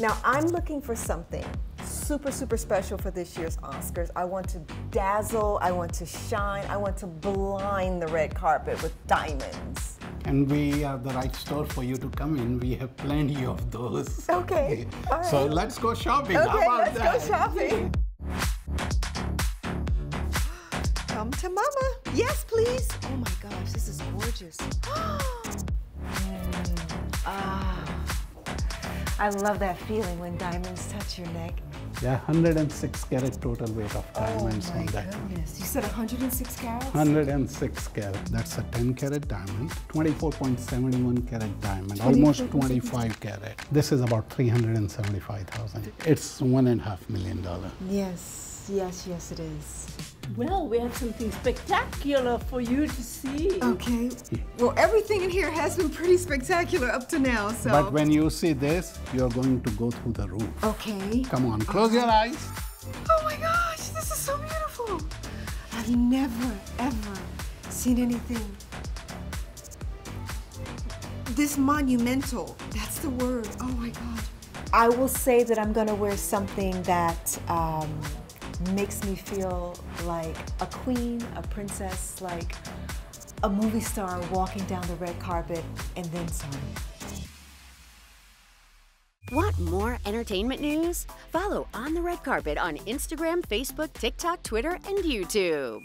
Now I'm looking for something super, super special for this year's Oscars. I want to dazzle, I want to shine, I want to blind the red carpet with diamonds. And we are the right store for you to come in. We have plenty of those. Okay. All right. So let's go shopping. Okay, How about let's that? go shopping. Come to mama. Yes, please. Oh my gosh, this is gorgeous. I love that feeling when diamonds touch your neck. Yeah, 106 carat total weight of diamonds oh on that. goodness. You said 106 carats? 106 carat. That's a 10 carat diamond. 24.71 carat diamond. Almost 25 carat. This is about 375,000. It's one and a half million dollar. Yes, yes, yes, it is. Well, we have something spectacular for you to see. Okay. Well, everything in here has been pretty spectacular up to now, so. But when you see this, you're going to go through the roof. Okay. Come on, close your eyes. Oh my gosh, this is so beautiful. I've never, ever seen anything this monumental. That's the word. Oh my God. I will say that I'm going to wear something that um, makes me feel like a queen, a princess, like a movie star walking down the red carpet and then some. Want more entertainment news? Follow On the Red Carpet on Instagram, Facebook, TikTok, Twitter, and YouTube.